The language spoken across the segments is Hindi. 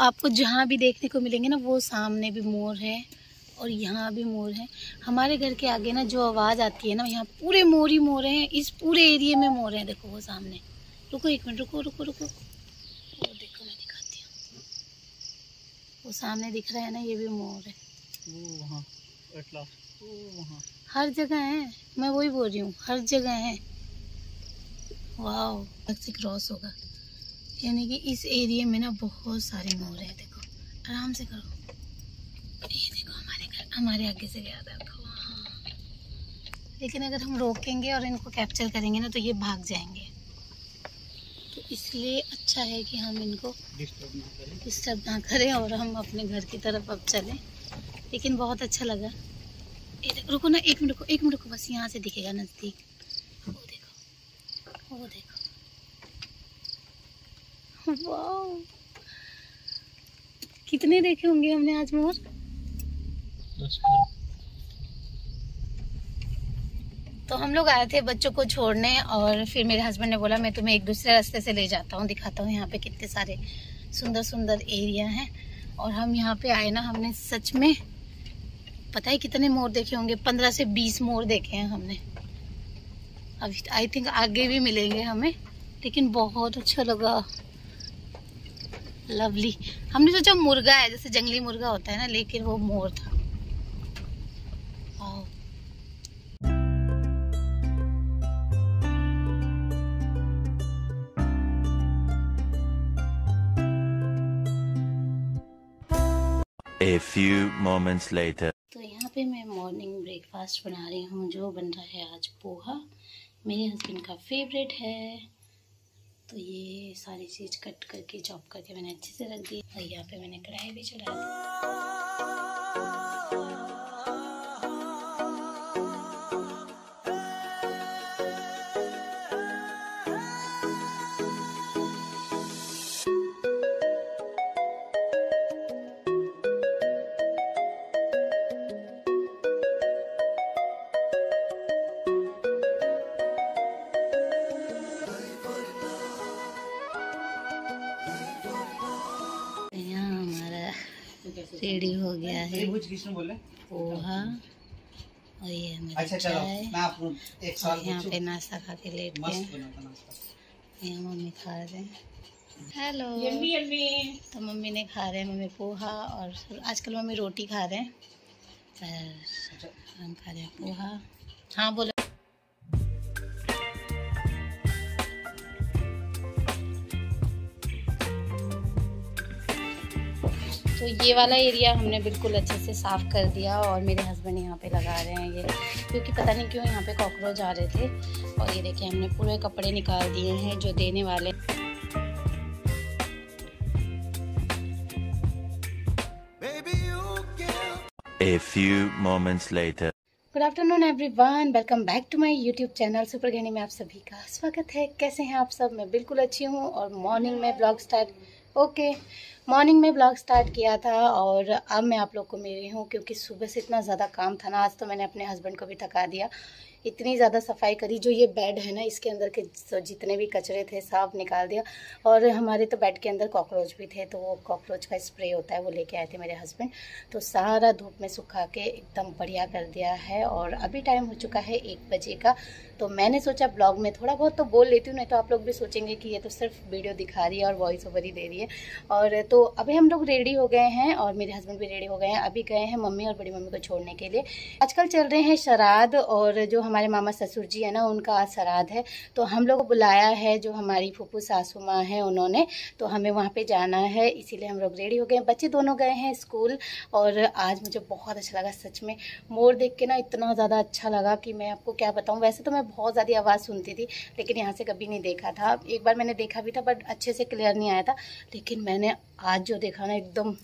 आपको जहाँ भी देखने को मिलेंगे ना वो सामने भी मोर है और यहाँ भी मोर है। हमारे घर के आगे ना जो आवाज़ आती है ना यहाँ पूरे मोर ही मोर हैं इस पूरे एरिए में मोर हैं देखो वो सामने। रुको एक मिनट रुको रुको रुको। वो देखो मैं दिखाती हूँ। वो सामने दिख रहा है ना ये भी मोर है। हर जगह है मैं वही बोल रही हूँ हर जगह है। वाह से क्रॉस होगा। यानी कि इस एरिया में ना बहुत सारे मोर हैं देखो। आराम से करो। ये देखो हमारे घर हमारे आगे से गया था। देखो लेकिन अगर हम रोकेंगे और इनको कैप्चर करेंगे ना तो ये भाग जाएँगे। तो इसलिए अच्छा है कि हम इनको डिस्टर्ब ना करें। और हम अपने घर की तरफ़ अब चलें। लेकिन बहुत अच्छा लगा। रुको ना एक मिनट रुको एक मिनट रुको बस यहाँ से दिखेगा नज़दीक। वो देखो वो देखो। कितने देखे होंगे हमने आज मोर? तो हम लोग आए थे बच्चों को छोड़ने और फिर मेरे हस्बैंड ने बोला, मैं तुम्हें एक दूसरे रास्ते से ले जाता हूँ, दिखाता हूँ यहाँ पे कितने सारे सुंदर सुंदर एरिया हैं। और हम यहाँ पे आए ना, हमने सच में, पता है कितने मोर देखे होंगे? पंद्रह से बीस मोर देखे हैं हमने। अभी आई थिंक आगे भी मिलेंगे हमें, लेकिन बहुत अच्छा लगा। लवली हमने सोचा मुर्गा है जैसे जंगली मुर्गा होता है ना लेकिन वो मोर था। A few moments later. तो यहाँ पे मैं मॉर्निंग ब्रेकफास्ट बना रही हूँ जो बन रहा है आज पोहा। मेरे हस्बैंड का फेवरेट है। तो ये सारी चीज़ कट करके चॉप करके मैंने अच्छे से रख दी और यहाँ पे मैंने कढ़ाई भी चढ़ा दी। रेडी हो गया है। पोहा और ये अच्छा चलो मैं आपको एक साल यहाँ पे नाश्ता खा के लेट गए। यहाँ मम्मी खा रहे हैं। Hello yummy yummy. तो मम्मी ने खा रहे हैं मम्मी पोहा और आजकल मम्मी रोटी खा रहे हैं। और हम खा रहे हैं पोहा। हाँ बोलो। तो ये वाला एरिया हमने बिल्कुल अच्छे से साफ़ कर दिया और मेरे हस्बैंड यहाँ पे लगा रहे हैं ये क्योंकि पता नहीं क्यों यहाँ पे कॉकरोच आ रहे थे। और ये देखिए हमने पूरे कपड़े निकाल दिए हैं जो देने वाले। A few moments later. Good afternoon everyone welcome back to my YouTube channel super गहनी में आप सभी का स्वागत है। कैसे हैं आप सब? मैं बिल्कुल अच्छी हूँ और मॉर्निंग में ब्लॉग स्टार्ट ओके मॉर्निंग में ब्लॉग स्टार्ट किया था और अब मैं आप लोग को मिल रही हूँ क्योंकि सुबह से इतना ज़्यादा काम था ना, आज तो मैंने अपने हस्बैंड को भी थका दिया। इतनी ज़्यादा सफ़ाई करी, जो ये बेड है ना, इसके अंदर के जितने भी कचरे थे, सब निकाल दिया। और हमारे तो बेड के अंदर कॉकरोच भी थे तो वो कॉकरोच का स्प्रे होता है, वो लेके आए थे मेरे हस्बैंड। तो सारा धूप में सुखा के एकदम बढ़िया कर दिया है, और अभी टाइम हो चुका है एक बजे का। तो मैंने सोचा ब्लॉग में थोड़ा बहुत तो बोल लेती हूँ, नहीं तो आप लोग भी सोचेंगे कि ये तो सिर्फ़ वीडियो दिखा रही है और वॉइस ओवर ही दे रही है। और तो अभी हम लोग रेडी हो गए हैं, और मेरे हस्बैंड भी रेडी हो गए हैं। अभी गए हैं मम्मी और बड़ी मम्मी को छोड़ने के लिए। आजकल चल रहे हैं श्राद्ध और जो हमारे मामा ससुर जी है ना, उनका आज श्राद्ध है। तो हम लोग बुलाया है जो हमारी फूफू सासू माँ है उन्होंने तो हमें वहाँ पे जाना है, इसीलिए हम लोग रेडी हो गए बच्चे दोनों गए हैं स्कूल, और आज मुझे बहुत अच्छा लगा सच में। मोर देख के ना इतना ज़्यादा अच्छा लगा कि मैं आपको क्या बताऊँ। वैसे तो मैं बहुत ज़्यादा आवाज़ सुनती थी, लेकिन यहाँ से कभी नहीं देखा था। एक बार मैंने देखा भी था, बट अच्छे से क्लियर नहीं आया था। लेकिन मैंने आज जो देखा ना, एकदम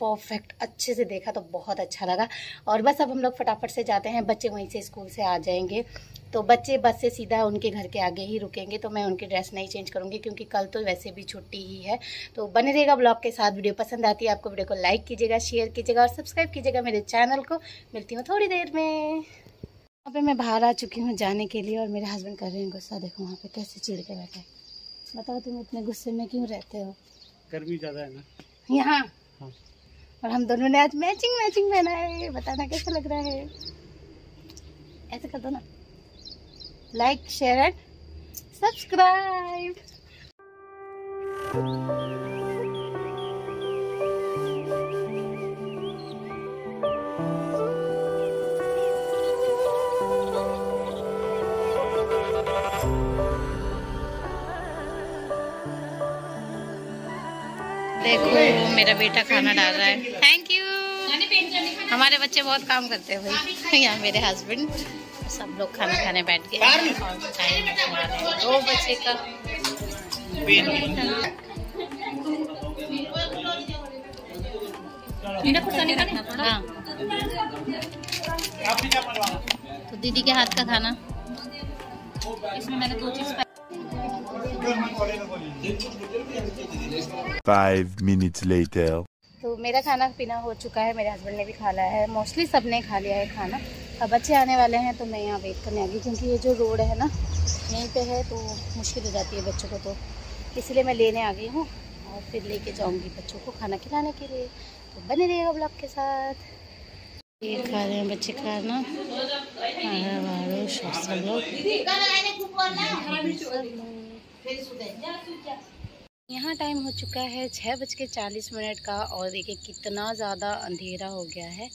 परफेक्ट अच्छे से देखा तो बहुत अच्छा लगा। और बस अब हम लोग फटाफट से जाते हैं बच्चे वहीं से स्कूल से आ जाएँगे। तो बच्चे बस से सीधा उनके घर के आगे ही रुकेंगे तो मैं उनकी ड्रेस नहीं चेंज करूँगी क्योंकि कल तो वैसे भी छुट्टी ही है। तो बने रहेगा ब्लॉग के साथ वीडियो पसंद आती है आपको वीडियो को लाइक कीजिएगा शेयर कीजिएगा और सब्सक्राइब कीजिएगा मेरे चैनल को। मिलती हूँ थोड़ी देर में। वहाँ पे मैं बाहर आ चुकी हूँ जाने के लिए और मेरे हस्बैंड कर रहे हैं गुस्सा। देखो वहाँ पे कैसे चिड़ के बैठे बताओ तुम इतने गुस्से में क्यों रहते हो? गर्मी ज़्यादा है ना? यहाँ? हाँ। और हम दोनों ने आज मैचिंग मैचिंग पहना है। बताना कैसा लग रहा है? ऐसे कर दो ना। लाइक शेयर एंड सब्सक्राइब देखो मेरा बेटा खाना डाल रहा है। थैंक यू हमारे बच्चे बहुत काम करते हैं भाई। यहाँ मेरे हस्बैंड सब लोग खाना खाने बैठ गए। और दो बजे का। हाँ। तो दीदी के हाथ का खाना। इसमें मैंने दो चीज़ Five minutes later. तो मेरा खाना पीना हो चुका है, मेरे हस्बैंड ने भी खा लिया है। मोस्टली सबने खा लिया है खाना। अब बच्चे आने वाले हैं तो मैं यहाँ वेट करने आ गई क्योंकि ये जो रोड है ना, यहीं पे है तो मुश्किल हो जाती है बच्चों को तो। इसलिए मैं लेने आ गई हूँ, और फिर लेके जाऊँगी बच्चों को खाना खिलाने के लिए। तो बने रहिएगा ब्लॉग के साथ। ये खा रहे हैं बच्चे खाना। सब लोग यहाँ टाइम हो चुका है छः बज के चालीस मिनट का और देखिए कितना ज़्यादा अंधेरा हो गया है।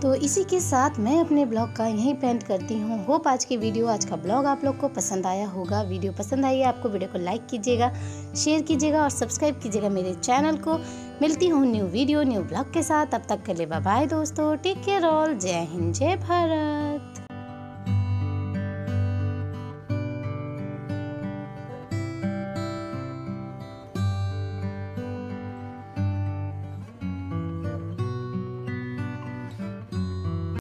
तो इसी के साथ मैं अपने ब्लॉग का यहीं पेंट करती हूँ। होप आज की वीडियो आज का ब्लॉग आप लोग को पसंद आया होगा। वीडियो पसंद आई है आपको वीडियो को लाइक कीजिएगा शेयर कीजिएगा और सब्सक्राइब कीजिएगा मेरे चैनल को। मिलती हूँ न्यू वीडियो न्यू ब्लॉग के साथ। अब तक के लिए बाय दोस्तों। टेक केयर ऑल जय हिंद जय भारत।